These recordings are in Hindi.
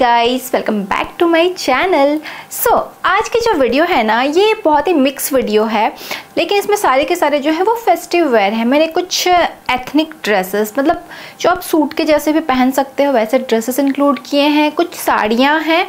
Guys welcome back to my channel so आज की जो वीडियो है ना, ये बहुत ही मिक्स वीडियो है, लेकिन इसमें सारे के सारे जो है वो फेस्टिव वेयर है। मैंने कुछ एथनिक ड्रेसेस मतलब जो आप सूट के जैसे भी पहन सकते हो, वैसे ड्रेसेस इंक्लूड किए हैं, कुछ साड़ियाँ हैं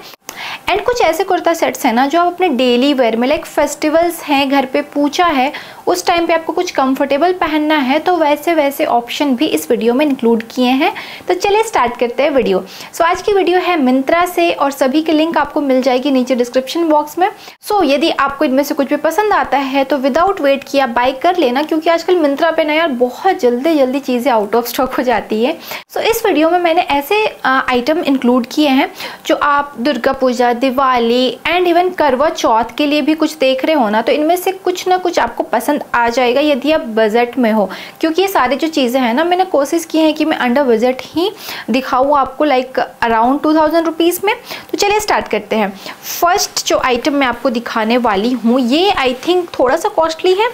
एंड कुछ ऐसे कुर्ता सेट्स हैं ना जो आप अपने डेली वेयर में लाइक फेस्टिवल्स हैं घर पे पूछा है उस टाइम पे आपको कुछ कंफर्टेबल पहनना है तो वैसे वैसे ऑप्शन भी इस वीडियो में इंक्लूड किए हैं। तो चलिए स्टार्ट करते हैं वीडियो सो so, आज की वीडियो है मिंत्रा से और सभी की लिंक आपको मिल जाएगी नीचे डिस्क्रिप्शन बॉक्स में। सो so, यदि आपको इनमें से कुछ भी पसंद आता है तो विदाउट वेट किया बाई कर लेना क्योंकि आजकल मिंत्रा पे ना यार बहुत जल्दी जल्दी चीज़ें आउट ऑफ़ स्टॉक हो जाती है। सो so, इस वीडियो में मैंने ऐसे आइटम इंक्लूड किए हैं जो आप दुर्गा पूजा दिवाली एंड इवन करवा चौथ के लिए भी कुछ देख रहे हो ना तो इनमें से कुछ ना कुछ आपको पसंद आ जाएगा यदि आप बजट में हो। क्योंकि ये सारी जो चीज़ें हैं ना, मैंने कोशिश की है कि मैं अंडर बजट ही दिखाऊँ आपको like around two thousand rupees में। तो चलिए स्टार्ट करते हैं। फ़र्स्ट जो आइटम मैं आपको दिखाने वाली हूँ, ये आई थिंक थोड़ा सा कॉस्टली है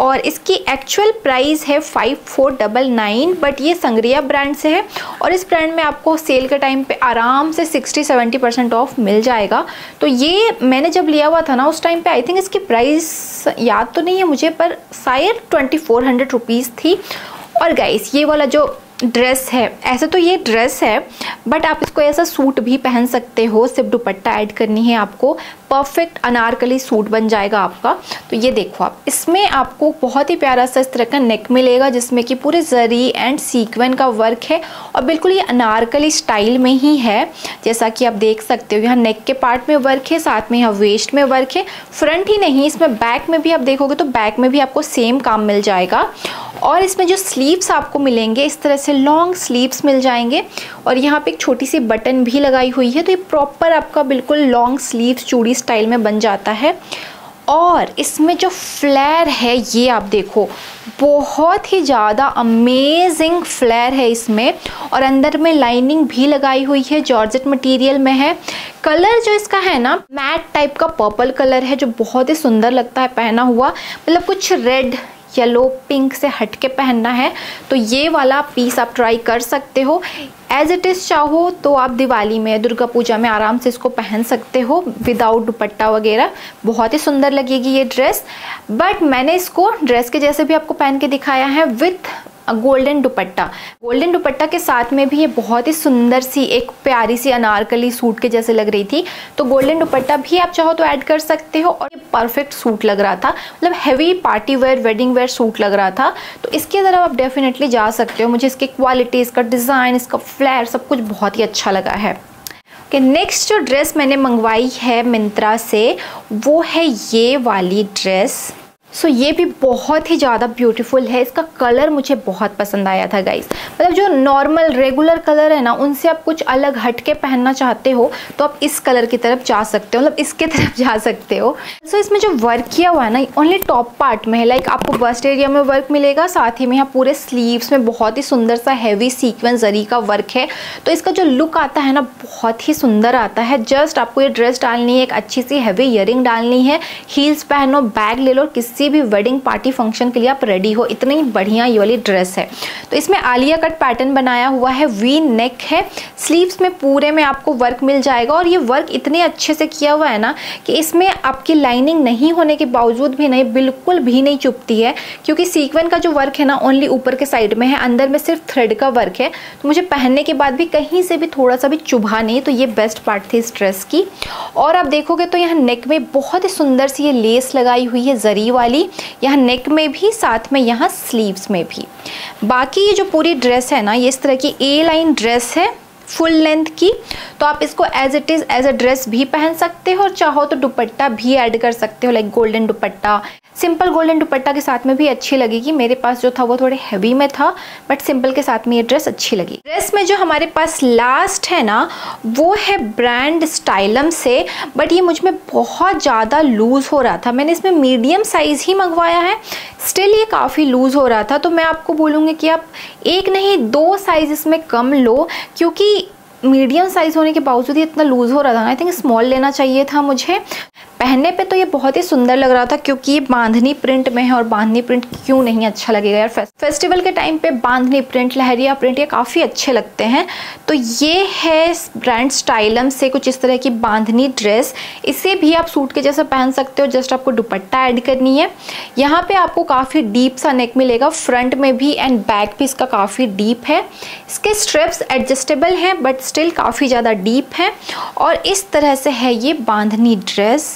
और इसकी एक्चुअल प्राइस है five four double nine but ये संग्रिया ब्रांड से है और इस ब्रांड में आपको सेल के टाइम पे आराम से सिक्सटी सेवेंटी परसेंट ऑफ़ मिल जाएगा। तो ये मैंने जब लिया हुआ था ना, उस टाइम पे आई थिंक इसकी प्राइस याद तो नहीं है मुझे, पर शायद ट्वेंटी फोर हंड्रेड रुपीज़ थी। और गाइस ये वाला जो ड्रेस है। ऐसे तो ये ड्रेस है बट आप इसको ऐसा सूट भी पहन सकते हो, सिर्फ़ दुपट्टा ऐड करनी है आपको परफेक्ट अनारकली सूट बन जाएगा आपका। तो ये देखो आप, इसमें आपको बहुत ही प्यारा सा इस तरह का नेक मिलेगा, जिसमें कि पूरे जरी एंड सीक्वेंस का वर्क है, और बिल्कुल ये अनारकली स्टाइल में ही है। जैसा कि आप देख सकते हो, यहाँ नेक के पार्ट में वर्क है, साथ में यहाँ वेस्ट में वर्क है। फ्रंट ही नहीं, इसमें बैक में भी आप देखोगे तो बैक में भी आपको सेम काम मिल जाएगा। और इसमें जो स्लीव्स आपको मिलेंगे, इस तरह से लॉन्ग स्लीव्स मिल जाएँगे। और यहाँ पे एक छोटी सी बटन भी लगाई हुई है तो ये प्रॉपर आपका बिल्कुल लॉन्ग स्लीव्स चूड़ी स्टाइल में बन जाता है। और इसमें जो फ्लेयर है, ये आप देखो, बहुत ही ज़्यादा अमेजिंग फ्लेयर है इसमें। और अंदर में लाइनिंग भी लगाई हुई है जॉर्जेट मटेरियल में है। कलर जो इसका है ना मैट टाइप का पर्पल कलर है, जो बहुत ही सुंदर लगता है, पहना हुआ। मतलब कुछ रेड येलो पिंक से हट के पहनना है तो ये वाला पीस आप ट्राई कर सकते हो। एज इट इज़ चाहो तो आप दिवाली में, दुर्गा पूजा में आराम से इसको पहन सकते हो विदाउट दुपट्टा वगैरह। बहुत ही सुंदर लगेगी ये ड्रेस बट मैंने इसको ड्रेस के जैसे भी आपको पहन के दिखाया है with golden dupatta. Golden dupatta के साथ में भी ये बहुत ही सुंदर सी, एक प्यारी सी अनारकली सूट के जैसे लग रही थी। तो गोल्डन दुपट्टा भी आप चाहो तो ऐड कर सकते हो और ये परफेक्ट सूट लग रहा था। मतलब heavy party wear wedding wear suit लग रहा था। तो इसके तरफ़ आप डेफिनेटली जा सकते हो। मुझे इसकी क्वालिटी इसका डिज़ाइन इसका फ्लैर सब कुछ बहुत ही अच्छा लगा है। कि नेक्स्ट जो ड्रेस मैंने मंगवाई है मिंत्रा से, वो है ये वाली ड्रेस सो so, ये भी बहुत ही ज़्यादा ब्यूटीफुल है। इसका कलर मुझे बहुत पसंद आया था गाइस मतलब जो नॉर्मल रेगुलर कलर है ना उनसे आप कुछ अलग हट के पहनना चाहते हो तो आप इस कलर की तरफ़ जा सकते हो मतलब इसके तरफ़ जा सकते हो। सो so, इसमें जो वर्क किया हुआ है ना ओनली टॉप पार्ट में है। लाइक आपको बस्ट एरिया में वर्क मिलेगा साथ ही में यहाँ पूरे स्लीव्स में बहुत ही सुंदर सा हैवी सीक्वेंस जरी का वर्क है। तो इसका जो लुक आता है ना बहुत ही सुंदर आता है। जस्ट आपको ये ड्रेस डालनी है एक अच्छी सी हैवी इयरिंग डालनी है। हील्स पहनो बैग ले लो किसी किसी भी वेडिंग पार्टी फ़ंक्शन के लिए आप रेडी हो। इतनी बढ़िया ये वाली ड्रेस है। तो इसमें आलिया कट पैटर्न बनाया हुआ है। वी नेक है। स्लीव्स में पूरे में आपको वर्क मिल जाएगा और ये वर्क इतने अच्छे से किया हुआ है ना कि इसमें आपकी लाइनिंग नहीं होने के बावजूद भी नहीं, बिल्कुल भी नहीं चुपती है। क्योंकि सीक्वेंस का जो वर्क है ना ओनली ऊपर के साइड में है। अंदर में सिर्फ़ थ्रेड का वर्क है। तो मुझे पहनने के बाद भी कहीं से भी थोड़ा सा भी चुभा नहीं। तो ये बेस्ट पार्ट थी इस ड्रेस की। और आप देखोगे तो यहाँ नेक में बहुत ही सुंदर सी ये लेस लगाई हुई है, जरी वाली वाली, यहाँ नेक में भी, साथ में यहाँ स्लीव्स में भी। बाकी ये जो पूरी ड्रेस है ना, ये इस तरह की ए लाइन ड्रेस है। फुल लेंथ की तो आप इसको as it is as a dress भी पहन सकते हो और चाहो तो दुपट्टा भी ऐड कर सकते हो like golden dupatta. Simple golden dupatta के साथ में भी अच्छी लगेगी। मेरे पास जो था वो थोड़े हैवी में था बट सिंपल के साथ में ये ड्रेस अच्छी लगी। ड्रेस में जो हमारे पास लास्ट है ना, वो है ब्रांड स्टाइलम से बट ये मुझमें बहुत ज़्यादा लूज़ हो रहा था। मैंने इसमें मीडियम साइज़ ही मंगवाया है। स्टिल ये काफ़ी लूज़ हो रहा था तो मैं आपको बोलूँगी कि आप एक नहीं, दो साइज़ इसमें कम लो, क्योंकि मीडियम साइज़ होने के बावजूद ही इतना लूज़ हो रहा था। आई थिंक स्मॉल लेना चाहिए था मुझे। पहनने पे तो ये बहुत ही सुंदर लग रहा था, क्योंकि ये बांधनी प्रिंट में है और बांधनी प्रिंट क्यों नहीं अच्छा लगेगा यार? फेस्टिवल के टाइम पे बांधनी प्रिंट लहरिया प्रिंट ये काफ़ी अच्छे लगते हैं। तो ये है ब्रांड स्टाइलम से कुछ इस तरह की बांधनी ड्रेस इसे भी आप सूट के जैसा पहन सकते हो जस्ट आपको दुपट्टा ऐड करनी है। यहाँ पे आपको काफ़ी डीप सा नेक मिलेगा फ्रंट में भी एंड बैक भी इसका काफ़ी डीप है। इसके स्ट्रेप्स एडजस्टेबल हैं बट स्टिल काफ़ी ज़्यादा डीप हैं। और इस तरह से है ये बांधनी ड्रेस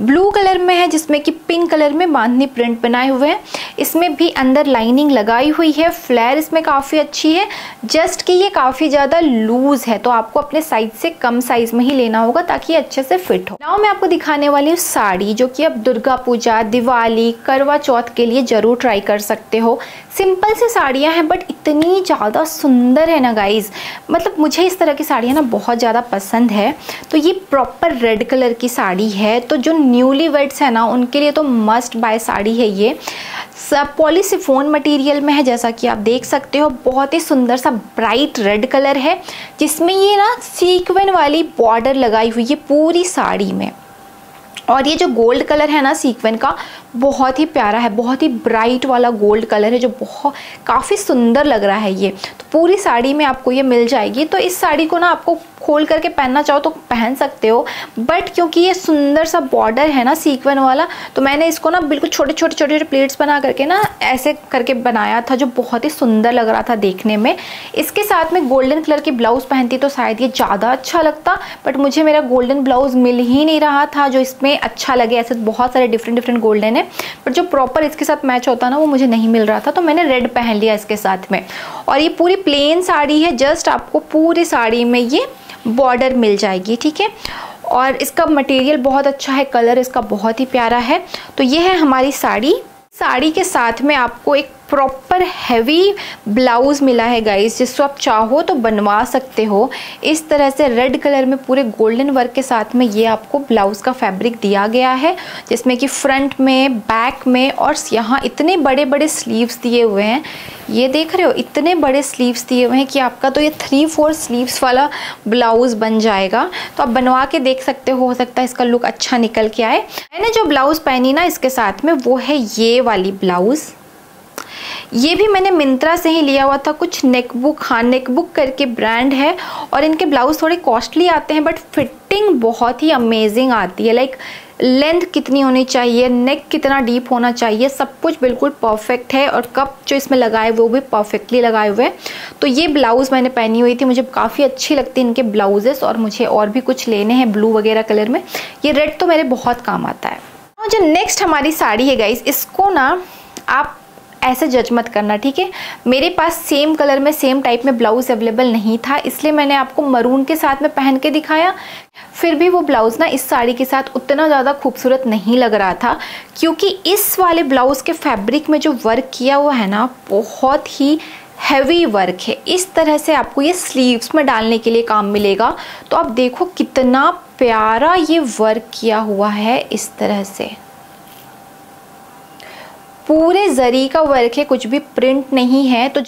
ब्लू कलर में है, जिसमें कि पिंक कलर में बांधनी प्रिंट बनाए हुए हैं। इसमें भी अंदर लाइनिंग लगाई हुई है। फ्लेयर इसमें काफ़ी अच्छी है। जस्ट कि ये काफ़ी ज़्यादा लूज़ है तो आपको अपने साइज़ से कम साइज़ में ही लेना होगा ताकि अच्छे से फिट हो। नाउ मैं आपको दिखाने वाली हूँ साड़ी, जो कि आप दुर्गा पूजा, दिवाली, करवा चौथ के लिए ज़रूर ट्राई कर सकते हो। सिंपल सी साड़ियाँ हैं, बट इतनी ज़्यादा सुंदर है ना गाइज़। मतलब मुझे इस तरह की साड़ियाँ ना बहुत ज़्यादा पसंद है। तो ये प्रॉपर रेड कलर की साड़ी है तो जो न्यूली वेड्स है ना, उनके लिए तो मस्ट बाय साड़ी है ये। सब पॉलीसिफोन मटेरियल में है, जैसा कि आप देख सकते हो, बहुत ही सुंदर सा ब्राइट रेड कलर है, जिसमें ये ना सीक्वेंट वाली बॉर्डर लगाई हुई है पूरी साड़ी में। और ये जो गोल्ड कलर है ना सीक्वेंट का, बहुत ही प्यारा है, बहुत ही ब्राइट वाला गोल्ड कलर है, जो बहुत, काफ़ी सुंदर लग रहा है ये। तो पूरी साड़ी में आपको ये मिल जाएगी तो इस साड़ी को ना आपको खोल करके पहनना चाहो तो पहन सकते हो बट क्योंकि ये सुंदर सा बॉर्डर है ना सीक्वन वाला तो मैंने इसको ना बिल्कुल छोटे छोटे छोटे छोटे प्लेट्स बना करके ना ऐसे करके बनाया था जो बहुत ही सुंदर लग रहा था देखने में। इसके साथ में गोल्डन कलर की ब्लाउज़ पहनती तो शायद ये ज़्यादा अच्छा लगता बट मुझे मेरा गोल्डन ब्लाउज़ मिल ही नहीं रहा था जो इसमें अच्छा लगे, ऐसे बहुत सारे डिफरेंट डिफरेंट गोल्डन है बट जो प्रॉपर इसके साथ मैच होता ना वो मुझे नहीं मिल रहा था तो मैंने रेड पहन लिया इसके साथ में। और ये पूरी प्लेन साड़ी है जस्ट आपको पूरी साड़ी में ये बॉर्डर मिल जाएगी, ठीक है? और इसका मटेरियल बहुत अच्छा है कलर इसका बहुत ही प्यारा है। तो ये है हमारी साड़ी। साड़ी के साथ में आपको एक प्रॉपर हैवी ब्लाउज़ मिला है गाइस जिसको आप चाहो तो बनवा सकते हो। इस तरह से रेड कलर में पूरे गोल्डन वर्क के साथ में ये आपको ब्लाउज़ का फैब्रिक दिया गया है, जिसमें कि फ्रंट में बैक में और यहाँ इतने बड़े बड़े स्लीव्स दिए हुए हैं। ये देख रहे हो, इतने बड़े स्लीव्स दिए हुए हैं कि आपका तो ये थ्री फोर स्लीव्स वाला ब्लाउज़ बन जाएगा। तो आप बनवा के देख सकते हो हो सकता है इसका लुक अच्छा निकल के आए। मैंने जो ब्लाउज़ पहनी ना, इसके साथ में वो है ये वाली ब्लाउज़ ये भी मैंने मिंत्रा से ही लिया हुआ था। कुछ नेकबुक हाँ नेकबुक करके ब्रांड है और इनके ब्लाउज थोड़े कॉस्टली आते हैं बट फिटिंग बहुत ही अमेजिंग आती है। लाइक लेंथ कितनी होनी चाहिए नेक कितना डीप होना चाहिए, सब कुछ बिल्कुल परफेक्ट है और कप जो इसमें लगाए वो भी परफेक्टली लगाए हुए हैं। तो ये ब्लाउज़ मैंने पहनी हुई थी, मुझे काफ़ी अच्छी लगती है इनके ब्लाउजेस और मुझे और भी कुछ लेने हैं ब्लू वगैरह कलर में। ये रेड तो मेरे बहुत काम आता है। जो नेक्स्ट हमारी साड़ी है गाइज़ इसको ना आप ऐसे जज मत करना, ठीक है? मेरे पास सेम कलर में सेम टाइप में ब्लाउज अवेलेबल नहीं था, इसलिए मैंने आपको मरून के साथ में पहन के दिखाया। फिर भी वो ब्लाउज़ ना इस साड़ी के साथ उतना ज़्यादा खूबसूरत नहीं लग रहा था, क्योंकि इस वाले ब्लाउज़ के फैब्रिक में जो वर्क किया हुआ है ना, बहुत ही हैवी वर्क है। इस तरह से आपको ये स्लीव्स में डालने के लिए काम मिलेगा। तो आप देखो कितना प्यारा ये वर्क किया हुआ है इस तरह से। पूरे जरी का वर्क है कुछ भी प्रिंट नहीं है तो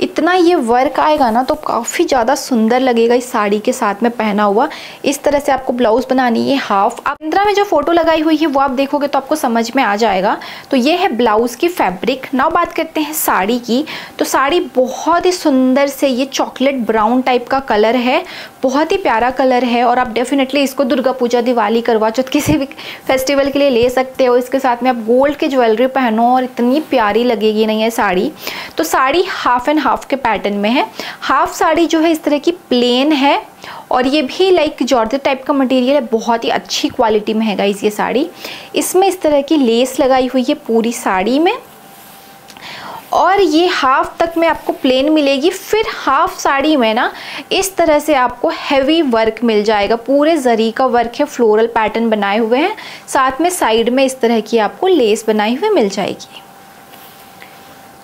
इतना ये वर्क आएगा ना तो काफ़ी ज़्यादा सुंदर लगेगा इस साड़ी के साथ में पहना हुआ। इस तरह से आपको ब्लाउज बनानी है हाफ़ इंद्रा में जो फ़ोटो लगाई हुई है, वो आप देखोगे तो आपको समझ में आ जाएगा। तो ये है ब्लाउज की फैब्रिक नाउ बात करते हैं साड़ी की। तो साड़ी बहुत ही सुंदर से ये चॉकलेट ब्राउन टाइप का कलर है। बहुत ही प्यारा कलर है और आप डेफिनेटली इसको दुर्गा पूजा, दिवाली, करवा चौथ किसी भी फेस्टिवल के लिए ले सकते हो। इसके साथ में आप गोल्ड की ज्वेलरी पहनो और इतनी प्यारी लगेगी नहीं है साड़ी। तो साड़ी हाफ़ एंड हाफ़ के पैटर्न में है। हाफ़ साड़ी जो है इस तरह की प्लेन है और ये भी लाइक जॉर्जेट टाइप का मटेरियल है। बहुत ही अच्छी क्वालिटी में है गाइस ये साड़ी। इसमें इस तरह की लेस लगाई हुई है पूरी साड़ी में। और ये हाफ़ तक में आपको प्लेन मिलेगी। फिर हाफ़ साड़ी में ना इस तरह से आपको हैवी वर्क मिल जाएगा। पूरे जरी का वर्क है फ्लोरल पैटर्न बनाए हुए हैं। साथ में साइड में इस तरह की आपको लेस बनाई हुई मिल जाएगी।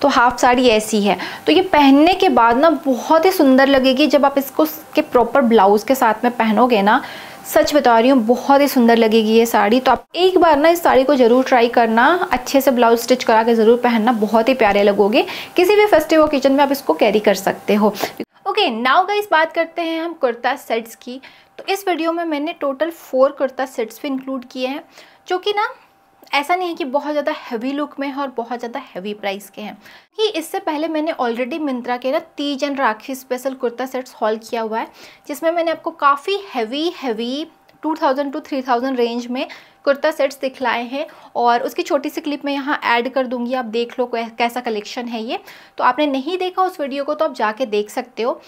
तो हाफ़ साड़ी ऐसी है। तो ये पहनने के बाद ना बहुत ही सुंदर लगेगी। जब आप इसको के प्रॉपर ब्लाउज़ के साथ में पहनोगे ना, सच बता रही हूँ, बहुत ही सुंदर लगेगी ये साड़ी। तो आप एक बार ना इस साड़ी को ज़रूर ट्राई करना। अच्छे से ब्लाउज स्टिच करा के ज़रूर पहनना। बहुत ही प्यारे लगोगे। किसी भी फेस्टिव ओकेजन में आप इसको कैरी कर सकते हो। ओके नाउ गाइस बात करते हैं हम कुर्ता सेट्स की। तो इस वीडियो में मैंने टोटल फोर कुर्ता सेट्स भी इंक्लूड किए हैं, जो कि ना ऐसा नहीं है कि बहुत ज़्यादा हैवी लुक में है और बहुत ज़्यादा हैवी प्राइस के हैं। कि इससे पहले मैंने ऑलरेडी मिंत्रा के ना Teej and Rakhi special kurta sets haul किया हुआ है, जिसमें मैंने आपको काफ़ी हैवी हैवी 2000 टू 3000 रेंज में कुर्ता सेट्स दिखलाए हैं और उसकी छोटी सी क्लिप मैं यहाँ ऐड कर दूँगी, आप देख लो कैसा कलेक्शन है ये। तो आपने नहीं देखा उस वीडियो को तो आप जाके देख सकते हो।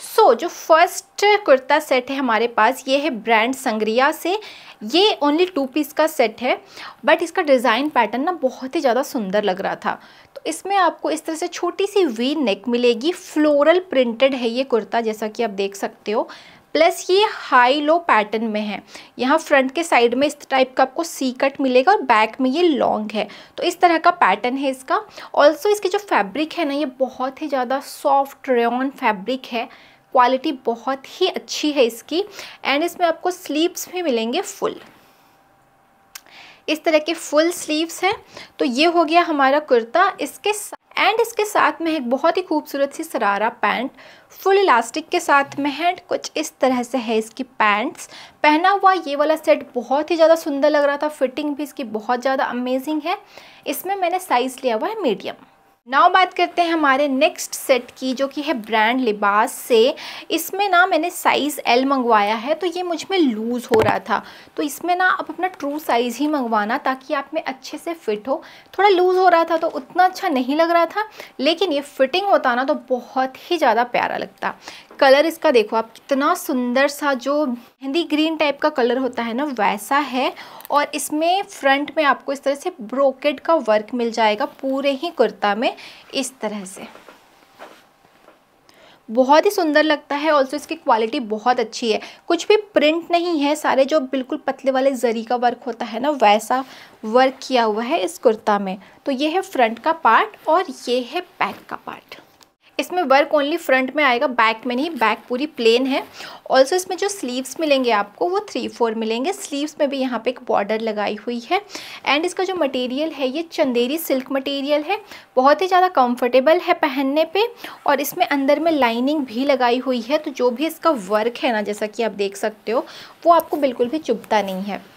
सो so, जो फ़र्स्ट कुर्ता सेट है हमारे पास ये है ब्रांड संग्रिया से। ये ओनली टू पीस का सेट है बट इसका डिज़ाइन पैटर्न ना बहुत ही ज़्यादा सुंदर लग रहा था। तो इसमें आपको इस तरह से छोटी सी वी नेक मिलेगी फ्लोरल प्रिंटेड है ये कुर्ता जैसा कि आप देख सकते हो। प्लस ये हाई लो पैटर्न में है। यहाँ फ्रंट के साइड में इस टाइप का आपको सी कट मिलेगा और बैक में ये लॉन्ग है। तो इस तरह का पैटर्न है इसका। ऑल्सो इसकी जो फैब्रिक है ना, ये बहुत ही ज़्यादा सॉफ्ट रेन फैब्रिक है। क्वालिटी बहुत ही अच्छी है इसकी। एंड इसमें आपको स्लीव्स भी मिलेंगे फुल इस तरह के फुल स्लीव्स हैं। तो ये हो गया हमारा कुर्ता। इसके एंड इसके साथ में एक बहुत ही खूबसूरत सी सरारा पैंट, फुल इलास्टिक के साथ में है कुछ इस तरह से है इसकी पैंट्स। पहना हुआ ये वाला सेट बहुत ही ज़्यादा सुंदर लग रहा था, फिटिंग भी इसकी बहुत ज़्यादा अमेजिंग है। इसमें मैंने साइज़ लिया हुआ है मीडियम नाउ बात करते हैं हमारे नेक्स्ट सेट की, जो कि है ब्रांड लिबास से। इसमें ना मैंने साइज़ एल मंगवाया है तो ये मुझमें लूज़ हो रहा था। तो इसमें ना आप अपना ट्रू साइज़ ही मंगवाना, ताकि आप में अच्छे से फिट हो। थोड़ा लूज़ हो रहा था तो उतना अच्छा नहीं लग रहा था, लेकिन ये फिटिंग होता ना तो बहुत ही ज़्यादा प्यारा लगता। कलर इसका देखो, आप कितना सुंदर सा जो हिंदी ग्रीन टाइप का कलर होता है ना, वैसा है। और इसमें फ्रंट में आपको इस तरह से ब्रोकेड का वर्क मिल जाएगा, पूरे ही कुर्ता में, इस तरह से। बहुत ही सुंदर लगता है ऑल्सो इसकी क्वालिटी बहुत अच्छी है। कुछ भी प्रिंट नहीं है, सारे जो बिल्कुल पतले वाले जरी का वर्क होता है ना, वैसा वर्क किया हुआ है इस कुर्ता में। तो ये है फ्रंट का पार्ट और ये है बैक का पार्ट इसमें वर्क ओनली फ्रंट में आएगा बैक में नहीं बैक पूरी प्लेन है। ऑल्सो इसमें जो स्लीव्स मिलेंगे आपको, वो थ्री फोर मिलेंगे। स्लीव्स में भी यहाँ पे एक बॉर्डर लगाई हुई है। एंड इसका जो मटेरियल है, ये चंदेरी सिल्क मटेरियल है। बहुत ही ज़्यादा कंफर्टेबल है पहनने पे। और इसमें अंदर में लाइनिंग भी लगाई हुई है। तो जो भी इसका वर्क है ना, जैसा कि आप देख सकते हो, वो आपको बिल्कुल भी चुभता नहीं है।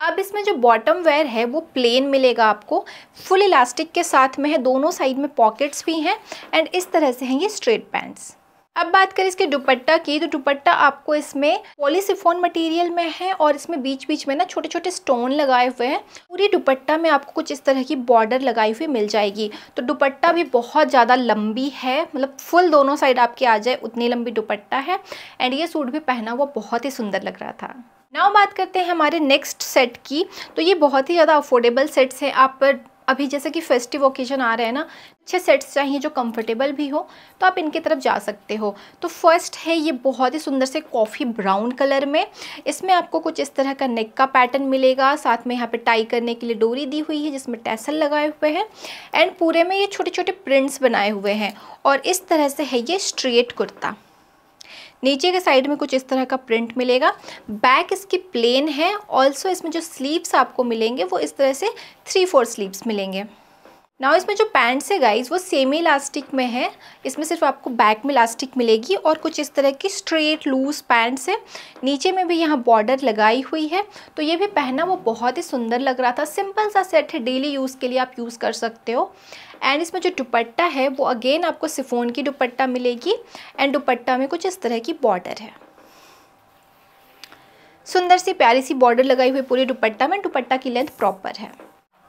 अब इसमें जो बॉटम वेयर है, वो प्लेन मिलेगा आपको। फुल इलास्टिक के साथ में है, दोनों साइड में पॉकेट्स भी हैं एंड इस तरह से हैं ये स्ट्रेट पैंट्स अब बात करें इसके दुपट्टा की तो दुपट्टा आपको इसमें पॉलीसिफोन मटेरियल में है और इसमें बीच बीच में ना छोटे छोटे स्टोन लगाए हुए हैं। पूरी दुपट्टा में आपको कुछ इस तरह की बॉर्डर लगाई हुई मिल जाएगी। तो दुपट्टा भी बहुत ज़्यादा लंबी है मतलब फुल दोनों साइड आपके आ जाए, उतनी लंबी दुपट्टा है। एंड ये सूट भी पहना हुआ बहुत ही सुंदर लग रहा था। नाउ बात करते हैं हमारे नेक्स्ट सेट की। तो ये बहुत ही ज़्यादा अफोर्डेबल सेट्स हैं। आप अभी जैसे कि फेस्टिव ओकेजन आ रहे हैं ना, अच्छे सेट्स चाहिए जो कंफर्टेबल भी हो तो आप इनकी तरफ़ जा सकते हो। तो फ़र्स्ट है ये बहुत ही सुंदर से कॉफ़ी ब्राउन कलर में। इसमें आपको कुछ इस तरह का नेक का पैटर्न मिलेगा। साथ में यहाँ पे टाई करने के लिए डोरी दी हुई है, जिसमें टैसल लगाए हुए हैं। एंड पूरे में ये छोटे छोटे प्रिंट्स बनाए हुए हैं। और इस तरह से है ये स्ट्रेट कुर्ता। नीचे के साइड में कुछ इस तरह का प्रिंट मिलेगा। बैक इसकी प्लेन है। ऑल्सो इसमें जो स्लीव्स आपको मिलेंगे, वो इस तरह से थ्री फोर स्लीव्स मिलेंगे। नाउ इसमें जो पैंट्स है गाइज़ वो सेमी इलास्टिक में है। इसमें सिर्फ़ आपको बैक में इलास्टिक मिलेगी और कुछ इस तरह की स्ट्रेट लूज पैंट्स है। नीचे में भी यहाँ बॉर्डर लगाई हुई है। तो ये भी पहना वो बहुत ही सुंदर लग रहा था। सिंपल सा सेट है। डेली यूज़ के लिए आप यूज़ कर सकते हो। एंड इसमें जो दुपट्टा है, वो अगेन आपको सिफोन की दुपट्टा मिलेगी। एंड दुपट्टा में कुछ इस तरह की बॉर्डर है। सुंदर सी, प्यारी सी बॉर्डर लगाई हुई पूरी दुपट्टा में। दुपट्टा की लेंथ प्रॉपर है।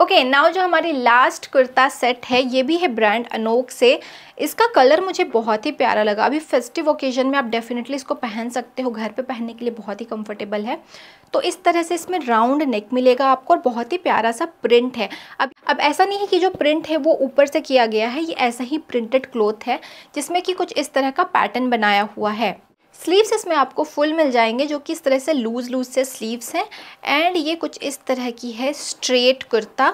ओके okay, नाउ जो हमारी लास्ट कुर्ता सेट है ये भी है ब्रांड अनोक से। इसका कलर मुझे बहुत ही प्यारा लगा। अभी फेस्टिव ओकेजन में आप डेफिनेटली इसको पहन सकते हो। घर पे पहनने के लिए बहुत ही कंफर्टेबल है। तो इस तरह से इसमें राउंड नेक मिलेगा आपको और बहुत ही प्यारा सा प्रिंट है। अब अब ऐसा नहीं है कि जो प्रिंट है वो ऊपर से किया गया है। ये ऐसा ही प्रिंटेड क्लोथ है जिसमें कि कुछ इस तरह का पैटर्न बनाया हुआ है। स्लीव्स इसमें आपको फुल मिल जाएँगे, जो कि इस तरह से लूज़ लूज़ से स्लीव्स हैं। एंड ये कुछ इस तरह की है स्ट्रेट कुर्ता।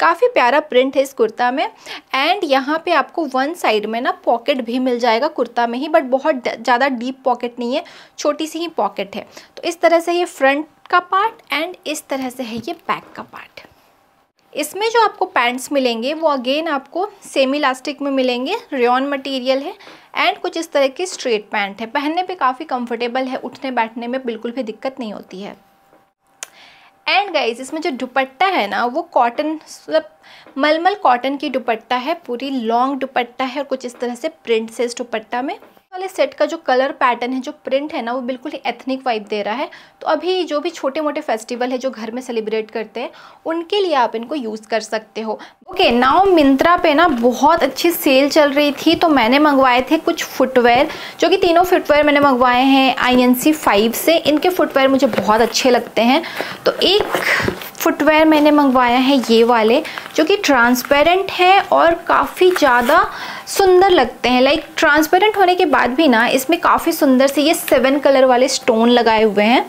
काफ़ी प्यारा प्रिंट है इस कुर्ता में। एंड यहाँ पे आपको वन साइड में ना पॉकेट भी मिल जाएगा कुर्ता में ही बट बहुत ज़्यादा डीप पॉकेट नहीं है, छोटी सी ही पॉकेट है। तो इस तरह से ये फ्रंट का पार्ट एंड इस तरह से है ये बैक का पार्ट इसमें जो आपको पैंट्स मिलेंगे, वो अगेन आपको सेमी इलास्टिक में मिलेंगे रेन मटेरियल है एंड कुछ इस तरह की स्ट्रेट पैंट है। पहनने पे काफ़ी कंफर्टेबल है, उठने बैठने में बिल्कुल भी दिक्कत नहीं होती है। एंड गाइज़ इसमें जो दुपट्टा है ना, वो कॉटन मतलब मलमल कॉटन की दुपट्टा है, पूरी लॉन्ग दुपट्टा है और कुछ इस तरह से प्रिंट से इस दुपट्टा में। वाले सेट का जो कलर पैटर्न है, जो प्रिंट है ना, वो बिल्कुल ही एथनिक वाइब दे रहा है। तो अभी जो भी छोटे मोटे फेस्टिवल है, जो घर में सेलिब्रेट करते हैं, उनके लिए आप इनको यूज़ कर सकते हो। ओके नाउ मिंत्रा पे ना बहुत अच्छी सेल चल रही थी तो मैंने मंगवाए थे कुछ फुटवेयर जो कि तीनों फुटवेयर मैंने मंगवाए हैं आई एन सी फाइव से। इनके फुटवेयर मुझे बहुत अच्छे लगते हैं। तो एक फुटवेयर मैंने मंगवाया है ये वाले, जो कि ट्रांसपेरेंट हैं और काफ़ी ज़्यादा सुंदर लगते हैं। लाइक ट्रांसपेरेंट होने के बाद भी ना, इसमें काफ़ी सुंदर से ये सेवन कलर वाले स्टोन लगाए हुए हैं।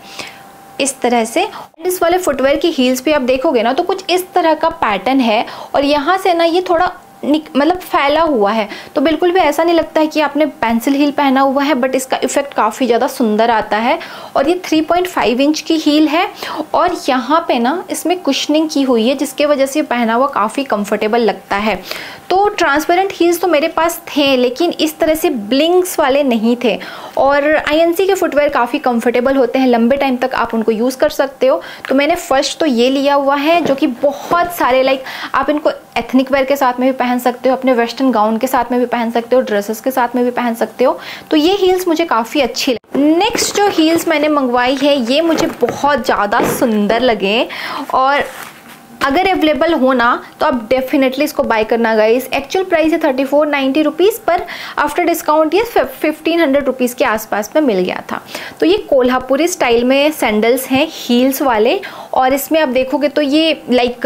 इस तरह से। इस वाले फुटवेयर की हील्स पे आप देखोगे ना तो कुछ इस तरह का पैटर्न है। और यहाँ से ना, ये थोड़ा मतलब फैला हुआ है। तो बिल्कुल भी ऐसा नहीं लगता है कि आपने पेंसिल हील पहना हुआ है बट इसका इफ़ेक्ट काफ़ी ज़्यादा सुंदर आता है। और ये 3.5 इंच की हील है। और यहाँ पे ना इसमें कुशनिंग की हुई है, जिसके वजह से पहना हुआ काफ़ी कंफर्टेबल लगता है। तो ट्रांसपेरेंट हील्स तो मेरे पास थे, लेकिन इस तरह से ब्लिंक्स वाले नहीं थे। और आईएनसी के फुटवेयर काफ़ी कंफर्टेबल होते हैं। लंबे टाइम तक आप उनको यूज़ कर सकते हो। तो मैंने फ़र्स्ट तो ये लिया हुआ है, जो कि बहुत सारे लाइक आप इनको एथनिक वेयर के साथ में भी पहन सकते हो, अपने वेस्टर्न गाउन के साथ में भी पहन सकते हो, ड्रेसेस के साथ में भी पहन सकते हो। तो ये हील्स मुझे काफ़ी अच्छी लगी नेक्स्ट जो हील्स मैंने मंगवाई है, ये मुझे बहुत ज़्यादा सुंदर लगे और अगर अवेलेबल हो ना तो आप डेफिनेटली इसको बाय करना गाइस एक्चुअल प्राइस है थर्टी फोर नाइन्टी रुपीज़ पर आफ्टर डिस्काउंट ये फिफ्टीन हंड्रेड रुपीज़ के आसपास में मिल गया था। तो ये कोल्हापुरी स्टाइल में सैंडल्स हैं हील्स वाले, और इसमें आप देखोगे तो ये लाइक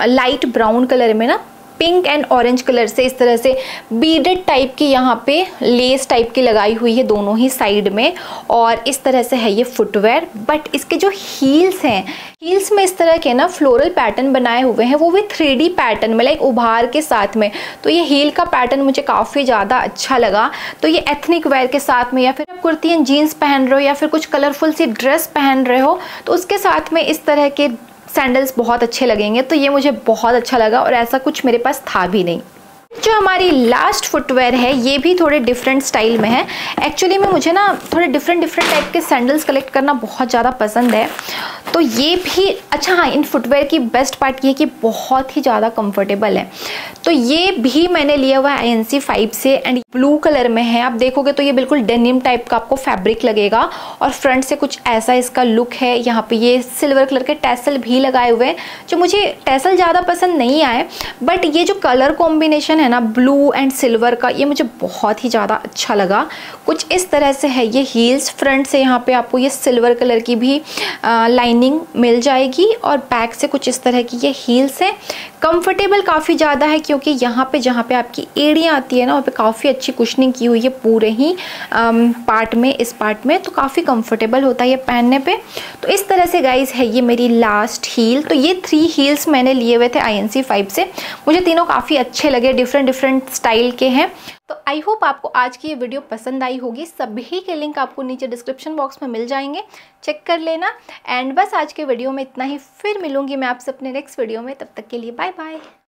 लाइट ब्राउन कलर में ना पिंक एंड ऑरेंज कलर से इस तरह से बीडेड टाइप की यहाँ पे लेस टाइप की लगाई हुई है दोनों ही साइड में और इस तरह से है ये फुटवेयर बट इसके जो हील्स हैं हील्स में इस तरह के ना फ्लोरल पैटर्न बनाए हुए हैं, वो भी थ्री पैटर्न में लाइक उभार के साथ में। तो ये हील का पैटर्न मुझे काफ़ी ज़्यादा अच्छा लगा। तो ये एथनिक वेयर के साथ में या फिर आप कुर्ती एंड जीन्स पहन रहे हो या फिर कुछ कलरफुल सी ड्रेस पहन रहे हो तो उसके साथ में इस तरह के सैंडल्स बहुत अच्छे लगेंगे तो ये मुझे बहुत अच्छा लगा और ऐसा कुछ मेरे पास था भी नहीं। जो हमारी लास्ट फुटवेयर है, ये भी थोड़े डिफरेंट स्टाइल में है। एक्चुअली में मुझे ना थोड़े डिफरेंट डिफरेंट टाइप के सैंडल्स कलेक्ट करना बहुत ज़्यादा पसंद है। तो ये भी अच्छा हाँ इन फुटवेयर की बेस्ट पार्ट ये कि बहुत ही ज़्यादा कंफर्टेबल है। तो ये भी मैंने लिया हुआ है आई एन सी फाइव से एंड ब्लू कलर में है। आप देखोगे तो ये बिल्कुल डेनिम टाइप का आपको फैब्रिक लगेगा और फ्रंट से कुछ ऐसा इसका लुक है। यहाँ पे ये सिल्वर कलर के टैसल भी लगाए हुए हैं, जो मुझे टैसल ज़्यादा पसंद नहीं आए। बट ये जो कलर कॉम्बिनेशन है ना ब्लू एंड सिल्वर का ये मुझे बहुत ही ज़्यादा अच्छा लगा। कुछ इस तरह से है ये हील्स फ्रंट से यहाँ पे आपको ये सिल्वर कलर की भी आ, लाइनिंग मिल जाएगी और बैक से कुछ इस तरह की ये हील्स हैं। कंफर्टेबल काफ़ी ज़्यादा है क्योंकि यहाँ पे जहाँ पे आपकी एड़ियाँ आती है ना वहाँ पे काफ़ी अच्छी कुशनिंग की हुई है पूरे ही पार्ट में इस पार्ट में तो काफ़ी कंफर्टेबल होता है ये पहनने पे। तो इस तरह से गाइज़ है ये मेरी लास्ट हील तो ये थ्री हील्स मैंने लिए हुए थे आई फाइव से। मुझे तीनों काफ़ी अच्छे लगे डिफरेंट डिफरेंट स्टाइल के हैं। तो आई होप आपको आज की ये वीडियो पसंद आई होगी। सभी के लिंक आपको नीचे डिस्क्रिप्शन बॉक्स में मिल जाएँगे। चेक कर लेना। एंड बस आज के वीडियो में इतना ही। फिर मिलूँगी मैं आपसे अपने नेक्स्ट वीडियो में। तब तक के लिए बाय बाय